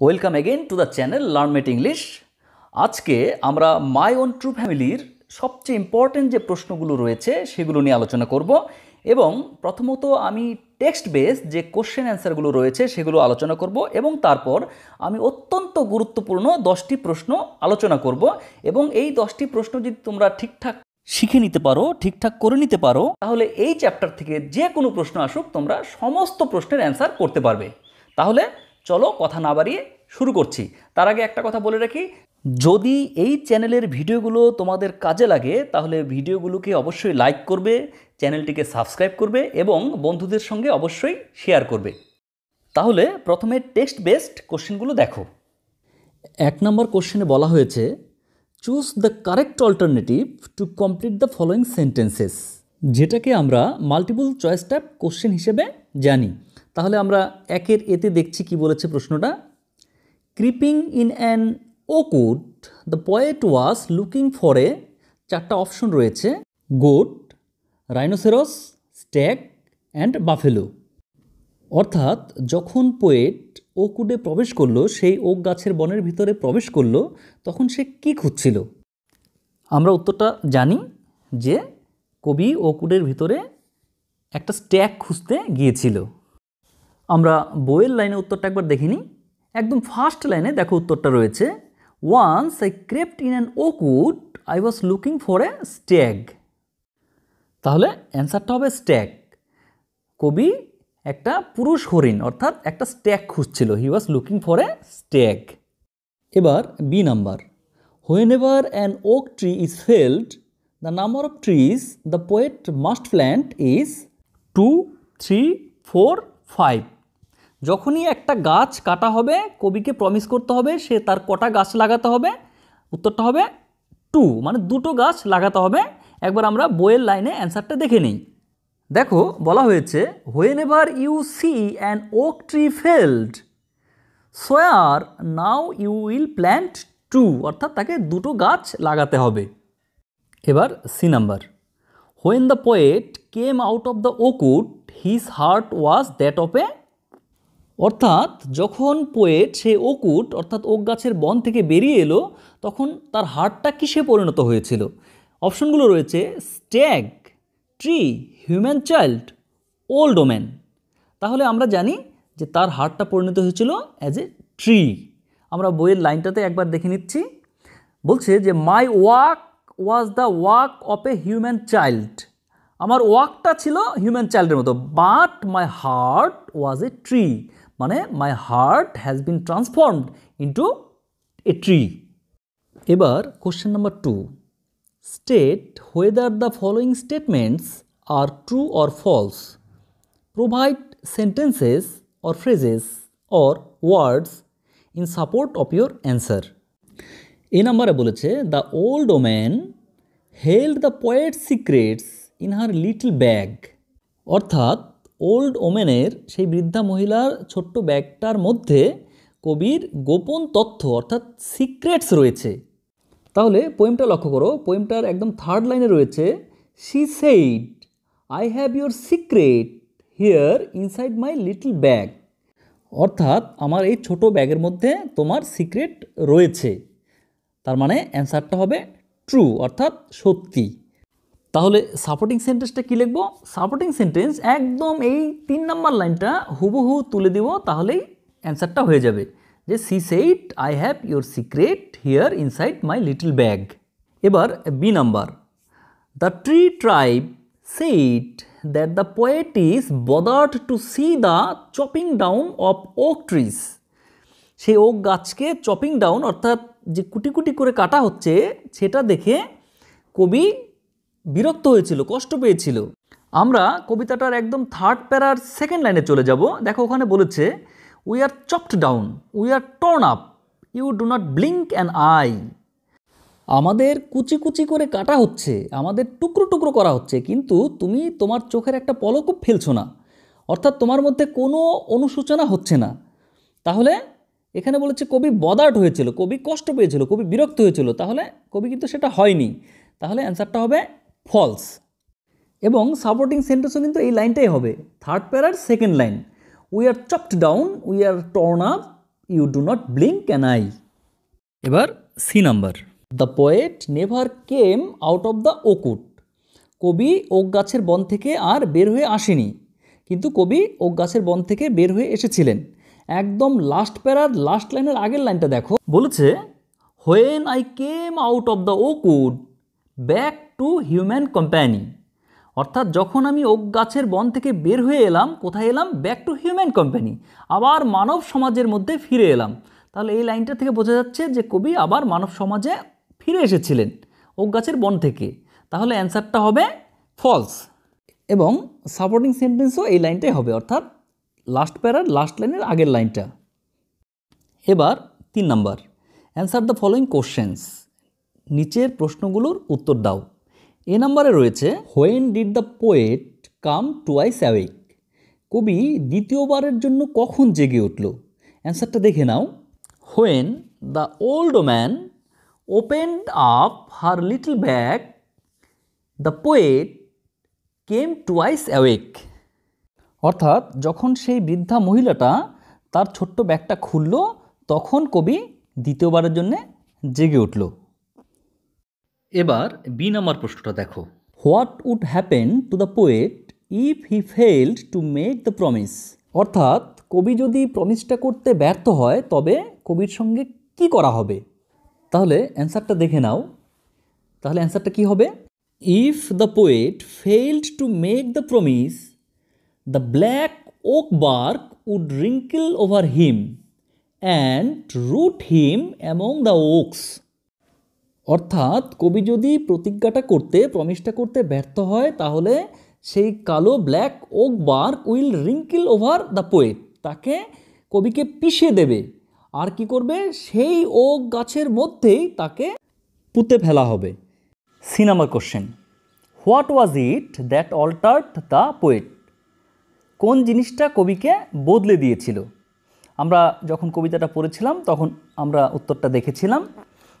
Welcome again to the channel learn mate English আজকে আমরা my own true ফ্যামিলির সবচেয়ে ইম্পর্টেন্ট যে প্রশ্নগুলো রয়েছে, সেগুলো নিয়ে আলোচনা করব এবং প্রথমত আমি টেক্সট বেস যে কোশ্চেন অ্যান্সারগুলো রয়েছে, সেগুলো আলোচনা করব এবং তারপর আমি অত্যন্ত গুরুত্বপূর্ণ দশটি প্রশ্ন আলোচনা করব এবং এই দশটি প্রশ্ন যদি তোমরা ঠিকঠাক শিখে নিতে পারো, ঠিকঠাক করে নিতে পারো, তাহলে এই চ্যাপ্টার থেকে যে কোনো প্রশ্ন আসুক, তোমরা সমস্ত প্রশ্নের অ্যান্সার করতে পারবে। তাহলে চলো কথা না বাড়িয়ে শুরু করছি। তার আগে একটা কথা বলে রাখি, যদি এই চ্যানেলের ভিডিওগুলো তোমাদের কাজে লাগে, তাহলে ভিডিওগুলোকে অবশ্যই লাইক করবে, চ্যানেলটিকে সাবস্ক্রাইব করবে এবং বন্ধুদের সঙ্গে অবশ্যই শেয়ার করবে। তাহলে প্রথমে টেক্সট বেসড কোশ্চেনগুলো দেখো। এক নম্বর কোশ্চেনে বলা হয়েছে choose the correct alternative to complete the following sentences যেটাকে আমরা মাল্টিপল চয়েস টাইপ কোশ্চেন হিসেবে জানি। তাহলে আমরা একের এতে দেখছি কি বলেছে প্রশ্নটা। Creeping in an oakwood the poet was looking for a চারটা অপশন রয়েছে goat rhinoceros stag and buffalo অর্থাৎ যখন পোয়েট ওকুডে প্রবেশ করল, সেই ওক গাছের বনের ভিতরে প্রবেশ করল, তখন সে কি খুঁজছিল? আমরা উত্তরটা জানি যে কবি ওকুডের ভিতরে একটা স্ট্যাক খুঁজতে গিয়েছিল। আমরা বইয়ের লাইনে উত্তরটা একবার দেখিনি একদম ফার্স্ট লাইনে দেখো উত্তরটা রয়েছে। Once I crept in an oakwood I was looking for a stag তাহলে অ্যান্সারটা হবে স্ট্যাগ কবি একটা পুরুষ হরিণ, অর্থাৎ একটা স্ট্যাগ খুঁজছিল। He was looking for a stag এবার B number whenever an oak tree is felled the number of trees the poet must plant is two three four five যখনই একটা গাছ কাটা হবে, কবিকে প্রমিস করতে হবে, সে তার কটা গাছ লাগাতে হবে। উত্তরটা হবে টু মানে দুটো গাছ লাগাতে হবে। একবার আমরা বইয়ের লাইনে অ্যান্সারটা দেখে নিই। দেখো, বলা হয়েছে whenever you see an oak tree felled swear now you will plant two অর্থাৎ তাকে দুটো গাছ লাগাতে হবে। এবার C number when the poet came out of the oakwood his heart was that of a অর্থাৎ যখন পোয়েট সে ওকুট অর্থাৎ ওক গাছের বন থেকে বেরিয়ে এলো, তখন তার হার্টটা কিসে পরিণত হয়েছিল? অপশনগুলো রয়েছে stag, tree, human child, old woman. তাহলে আমরা জানি যে তার হার্টটা পরিণত হয়েছিল অ্যাজ এ ট্রি আমরা বইয়ের লাইনটাতে একবার দেখে নিচ্ছি। বলছে যে my walk was the walk of a human child আমার ওয়াকটা ছিল হিউম্যান চাইল্ডের মতো but my heart was a tree মানে my heart has been transformed into a tree এবার question number two state whether the following statements are true or false provide sentences or phrases or words in support of your answer A নাম্বারে বলেছে the old woman held the poet secrets in her little bag অর্থাৎ old ওমেনের সেই বৃদ্ধা মহিলার ছোট্ট ব্যাগটার মধ্যে কবির গোপন তথ্য, অর্থাৎ সিক্রেটস রয়েছে। তাহলে পোয়েমটা লক্ষ্য করো পোয়েমটার একদম থার্ড লাইনে রয়েছে she said I have your secret here inside my little bag অর্থাৎ আমার এই ছোট ব্যাগের মধ্যে তোমার সিক্রেট রয়েছে। তার মানে অ্যান্সারটা হবে ট্রু অর্থাৎ সত্যি। তাহলে সাপোর্টিং সেন্টেন্সটা কী লিখব? সাপোর্টিং সেন্টেন্স একদম এই তিন নম্বর লাইনটা হুবহু তুলে দিব, তাহলেই অ্যান্সারটা হয়ে যাবে। যে she said I have your secret here inside my little bag এবার B number. The tree tribe said that the poet is bothered to see the chopping down of oak trees সেই ওক গাছকে chopping down অর্থাৎ যে কুটি কুটি করে কাটা হচ্ছে, সেটা দেখে কবি বিরক্ত হয়েছিল, কষ্ট পেয়েছিল। আমরা কবিতাটার একদম থার্ড প্যারার সেকেন্ড লাইনে চলে যাব। দেখো, ওখানে বলেছে we are chopped down we are torn up you do not blink an eye আমাদের কুচি কুচি করে কাটা হচ্ছে, আমাদের টুকরো টুকরো করা হচ্ছে, কিন্তু তুমি তোমার চোখের একটা পলকও ফেলছো না। অর্থাৎ তোমার মধ্যে কোনো অনুশোচনা হচ্ছে না। তাহলে এখানে বলেছে, কবি বদার্ট হয়েছিল, কবি কষ্ট পেয়েছিল, কবি বিরক্ত হয়েছিল। তাহলে কবি কিন্তু সেটা হয়নি। তাহলে অ্যান্সারটা হবে ফলস এবং সাপোর্টিং সেন্টেন্সও কিন্তু এই লাইনটাই হবে। Third প্যারার second line we are chopped down we are torn up you do not blink can I এবার C number the poet never came out of the oakwood কবি ওক গাছের বন থেকে আর বের হয়ে আসেনি। কিন্তু কবি ওক গাছের বন থেকে বের হয়ে এসেছিলেন। একদম লাস্ট প্যারার লাস্ট লাইনের আগের লাইনটা দেখো। বলেছে when I came out of the oakwood back to human company অর্থাৎ যখন আমি ওক গাছের বন থেকে বের হয়ে এলাম, কোথায় এলাম? ব্যাক টু হিউম্যান কোম্পানি আবার মানব সমাজের মধ্যে ফিরে এলাম। তাহলে এই লাইনটা থেকে বোঝা যাচ্ছে যে কবি আবার মানব সমাজে ফিরে এসেছিলেন ওক গাছের বন থেকে। তাহলে অ্যান্সারটা হবে ফলস। এবং সাপোর্টিং সেন্টেন্সও এই লাইনটাই হবে, অর্থাৎ লাস্ট প্যারার, লাস্ট লাইনের আগের লাইনটা। এবার তিন number. Answer the following questions. নিচের প্রশ্নগুলোর উত্তর দাও। এ নাম্বারে রয়েছে when did the poet come twice awake কবি দ্বিতীয়বারের জন্য কখন জেগে উঠল? অ্যান্সারটা দেখে নাও। When the old man opened up her little bag the poet came twice awake অর্থাৎ যখন সেই বৃদ্ধা মহিলাটা তার ছোট্ট ব্যাগটা খুলল, তখন কবি দ্বিতীয়বারের জন্যে জেগে উঠল। এবার বি নাম্বার প্রশ্নটা দেখো। What would happen to the poet if he failed to make the promise? অর্থাৎ কবি যদি প্রমিসটা করতে ব্যর্থ হয়, তবে কবির সঙ্গে কি করা হবে? তাহলে অ্যান্সারটা দেখে নাও। তাহলে অ্যান্সারটা কি হবে? If the poet failed to make the promise, the black oak bark would wrinkle over him and root him among the oaks. অর্থাৎ কবি যদি প্রতিজ্ঞাটা করতে প্রমিসটা করতে ব্যর্থ হয়, তাহলে সেই কালো black oak bark will wrinkle over the poet. তাকে কবিকে পিষে দেবে। আর কি করবে? সেই ওক গাছের মধ্যেই তাকে পুঁতে ফেলা হবে। C number question. What was it that altered the poet? কোন জিনিসটা কবিকে বদলে দিয়েছিল? আমরা যখন কবিতাটা পড়েছিলাম, তখন আমরা উত্তরটা দেখেছিলাম।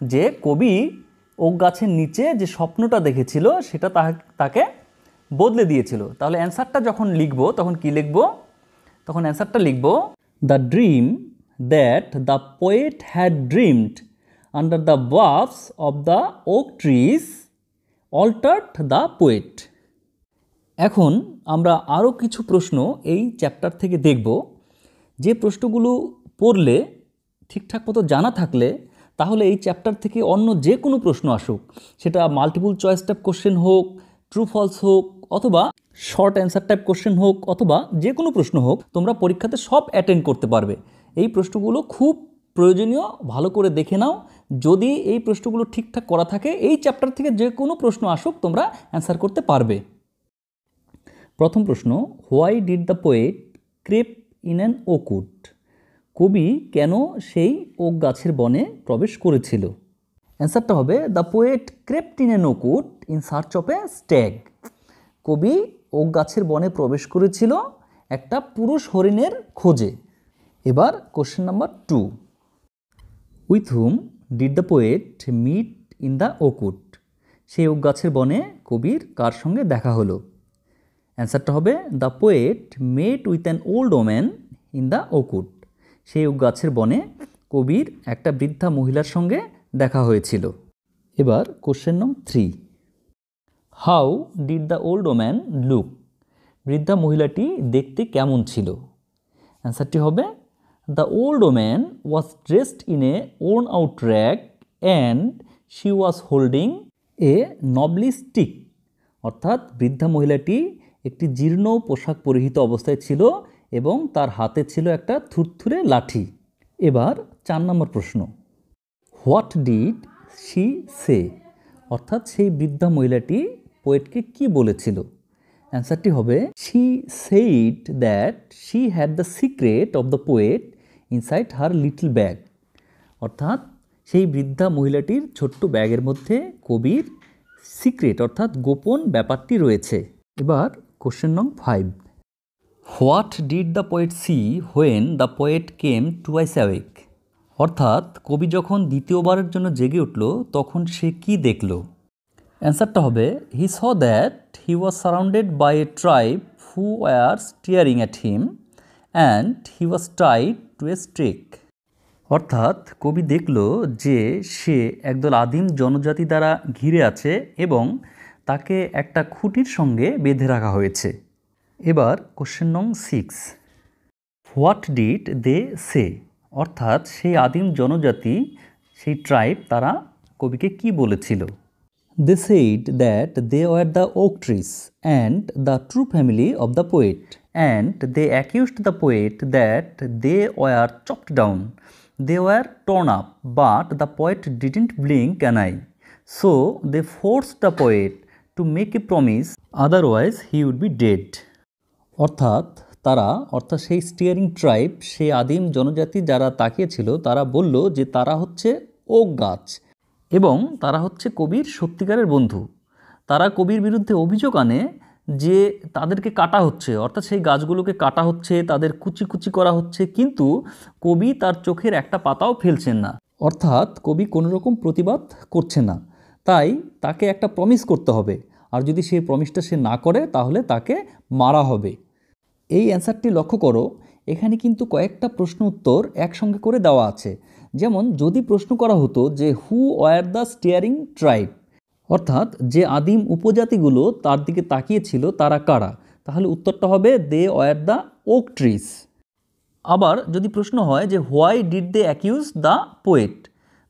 যে কবি ওক গাছের নিচে যে স্বপ্নটা দেখেছিল, সেটা তাকে বদলে দিয়েছিল। তাহলে অ্যান্সারটা যখন লিখব, তখন কি লিখব? তখন অ্যান্সারটা লিখব the dream that the poet had dreamed under the boughs of the oak trees altered the poet এখন আমরা আরও কিছু প্রশ্ন এই চ্যাপ্টার থেকে দেখব। যে প্রশ্নগুলো পড়লে ঠিকঠাক মতো জানা থাকলে তাহলে এই চ্যাপ্টার থেকে অন্য যে কোনো প্রশ্ন আসুক, সেটা মাল্টিপুল চয়েস টাইপ কোশ্চেন হোক ট্রু ফলস হোক, অথবা শর্ট অ্যান্সার টাইপ কোশ্চেন হোক, অথবা যে কোনো প্রশ্ন হোক, তোমরা পরীক্ষাতে সব অ্যাটেন্ড করতে পারবে। এই প্রশ্নগুলো খুব প্রয়োজনীয়, ভালো করে দেখে নাও। যদি এই প্রশ্নগুলো ঠিকঠাক করা থাকে, এই চ্যাপ্টার থেকে যে কোনো প্রশ্ন আসুক, তোমরা অ্যান্সার করতে পারবে। প্রথম প্রশ্ন why did the poet crept in an oakwood কবি কেন সেই ওক গাছের বনে প্রবেশ করেছিল? অ্যান্সারটা হবে the poet crept in an oakwood in search of a stag কবি ওক গাছের বনে প্রবেশ করেছিল একটা পুরুষ হরিণের খোঁজে। এবার question number two with whom did the poet meet in the oakwood সেই ওক গাছের বনে কবির কার সঙ্গে দেখা হলো? অ্যান্সারটা হবে the poet met with an old woman in the oakwood সেই গাছের বনে কবির একটা বৃদ্ধা মহিলার সঙ্গে দেখা হয়েছিল। এবার কোশ্চেন নং three how did the old woman look বৃদ্ধা মহিলাটি দেখতে কেমন ছিল? অ্যান্সারটি হবে the old woman was dressed in a worn out rag and she was holding a knobbly stick অর্থাৎ বৃদ্ধা মহিলাটি একটি জীর্ণ পোশাক পরিহিত অবস্থায় ছিল এবং তার হাতে ছিল একটা থুরথুরে লাঠি। এবার চার নম্বর প্রশ্ন। What did she say? অর্থাৎ সেই বৃদ্ধা মহিলাটি পোয়েটকে কি বলেছিল? অ্যান্সারটি হবে she said that she had the secret of the poet inside her little bag অর্থাৎ সেই বৃদ্ধা মহিলাটির ছোট্ট ব্যাগের মধ্যে কবির সিক্রেট অর্থাৎ গোপন ব্যাপারটি রয়েছে। এবার কোশ্চেন নং five what did the poet see when the poet came twice awake? অর্থাৎ কবি যখন দ্বিতীয়বারের জন্য জেগে উঠল, তখন সে কি দেখল? অ্যান্সারটা হবে, he saw that he was surrounded by a tribe who were staring at him and he was tied to a stake. অর্থাৎ কবি দেখল যে সে একদল আদিম জনজাতি দ্বারা ঘিরে আছে এবং তাকে একটা খুঁটির সঙ্গে বেঁধে রাখা হয়েছে। এবার কোশ্চেন নং six what did they say অর্থাৎ সেই আদিম জনজাতি, সেই ট্রাইব তারা কবিকে কি বলেছিল? They said that they were the oak trees and the true family of the poet and they accused the poet that they were chopped down they were torn up but the poet didn't blink an eye so they force the poet to make a promise otherwise he would be dead অর্থাৎ তারা, অর্থাৎ সেই steering tribe সেই আদিম জনজাতি যারা তাকিয়েছিল তারা বলল যে তারা হচ্ছে ওক গাছ এবং তারা হচ্ছে কবির সত্যিকারের বন্ধু। তারা কবির বিরুদ্ধে অভিযোগ আনে যে তাদেরকে কাটা হচ্ছে, অর্থাৎ সেই গাছগুলোকে কাটা হচ্ছে, তাদের কুচি কুচি করা হচ্ছে, কিন্তু কবি তার চোখের একটা পাতাও ফেলছেন না। অর্থাৎ কবি কোনো রকম প্রতিবাদ করছে না। তাই তাকে একটা প্রমিস করতে হবে। আর যদি সেই প্রমিসটা সে না করে, তাহলে তাকে মারা হবে। এই অ্যান্সারটি লক্ষ্য করো, এখানে কিন্তু কয়েকটা প্রশ্ন উত্তর একসঙ্গে করে দেওয়া আছে। যেমন, যদি প্রশ্ন করা হতো যে who were the staring tribe অর্থাৎ, যে আদিম উপজাতিগুলো তার দিকে তাকিয়েছিল তারা কারা? তাহলে উত্তরটা হবে they were the oak trees আবার, যদি প্রশ্ন হয় যে why did they accuse the poet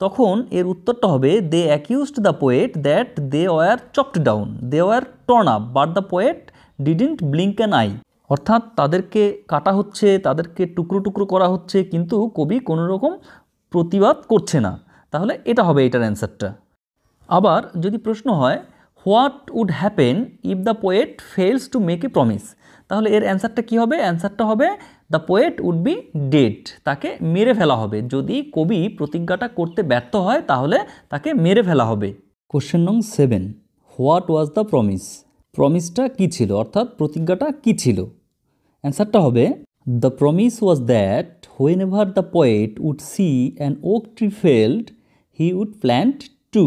তখন এর উত্তরটা হবে they accused the poet that they were chopped down they were torn up but the poet didn't blink an eye অর্থাৎ তাদেরকে কাটা হচ্ছে, তাদেরকে টুকরো টুকরো করা হচ্ছে, কিন্তু কবি কোনো রকম প্রতিবাদ করছে না। তাহলে এটা হবে এটার অ্যান্সারটা। আবার যদি প্রশ্ন হয়, what would happen if the poet fails to make a promise? তাহলে এর অ্যান্সারটা কী হবে? অ্যান্সারটা হবে, the poet would be dead. তাকে মেরে ফেলা হবে। যদি কবি প্রতিজ্ঞাটা করতে ব্যর্থ হয়, তাহলে তাকে মেরে ফেলা হবে। কোশ্চেন নং seven, what was the promise? প্রমিসটা কী ছিল? অর্থাৎ প্রতিজ্ঞাটা কী ছিল? অ্যান্সারটা হবে the promise was that whenever the poet would see an oak tree felled he would plant two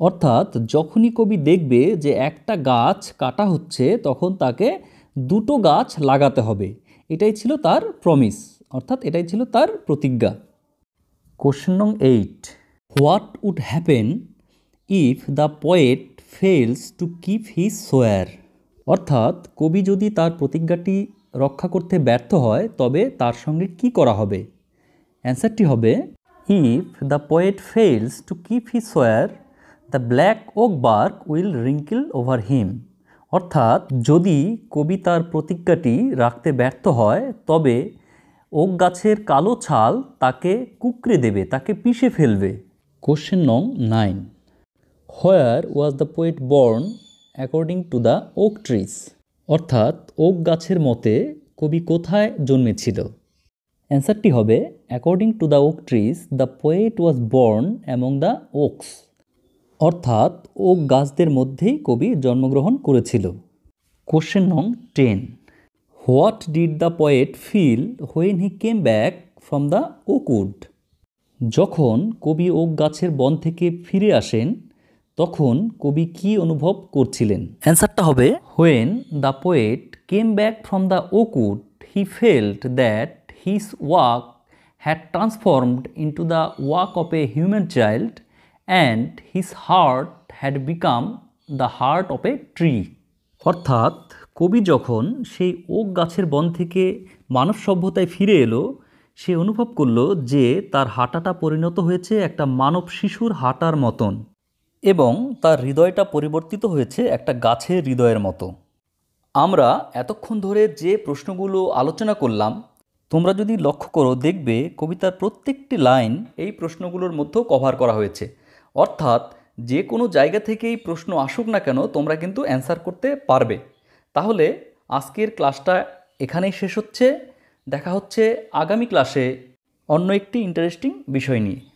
অর্থাৎ, যখনই কবি দেখবে যে একটা গাছ কাটা হচ্ছে, তখন তাকে দুটো গাছ লাগাতে হবে। এটাই ছিল তার প্রমিস অর্থাৎ এটাই ছিল তার প্রতিজ্ঞা। কোশ্চেন নং eight what would happen if the poet fails to keep his swear অর্থাৎ, কবি যদি তার প্রতিজ্ঞাটি রক্ষা করতে ব্যর্থ হয়, তবে তার সঙ্গে কি করা হবে? অ্যান্সারটি হবে if the poet fails to keep his swear the black oak bark will wrinkle over him অর্থাৎ, যদি কবি তার প্রতিজ্ঞাটি রাখতে ব্যর্থ হয়, তবে ওক গাছের কালো ছাল তাকে কুকড়ে দেবে, তাকে পিষে ফেলবে। কোশ্চেন নং nine where was the poet born according to the oak trees অর্থাৎ ওক গাছের মতে কবি কোথায় জন্মেছিল? অ্যান্সারটি হবে according to the oak trees the poet was born among the oaks অর্থাৎ ওক গাছদের মধ্যেই কবি জন্মগ্রহণ করেছিল। কোশ্চেন নং ten what did the poet feel when he came back from the oakwood যখন কবি ওক গাছের বন থেকে ফিরে আসেন তখন কবি কি অনুভব করছিলেন? অ্যান্সারটা হবে when the poet came back from the oakwood he felt that his walk had transformed into the walk of a human child and his heart had become the heart of a tree অর্থাৎ কবি যখন সেই oak গাছের বন থেকে মানব সভ্যতায় ফিরে এলো সে অনুভব করল যে তার হাঁটাটা পরিণত হয়েছে একটা মানব শিশুর হাঁটার মতন। এবং তার হৃদয়টা পরিবর্তিত হয়েছে একটা গাছের হৃদয়ের মতো। আমরা এতক্ষণ ধরে যে প্রশ্নগুলো আলোচনা করলাম, তোমরা যদি লক্ষ্য করো, দেখবে কবিতার প্রত্যেকটি লাইন এই প্রশ্নগুলোর মধ্যেও কভার করা হয়েছে। অর্থাৎ যে কোনো জায়গা থেকেই প্রশ্ন আসুক না কেন, তোমরা কিন্তু অ্যান্সার করতে পারবে। তাহলে আজকের ক্লাসটা এখানেই শেষ হচ্ছে। দেখা হচ্ছে আগামী ক্লাসে অন্য একটি ইন্টারেস্টিং বিষয় নিয়ে।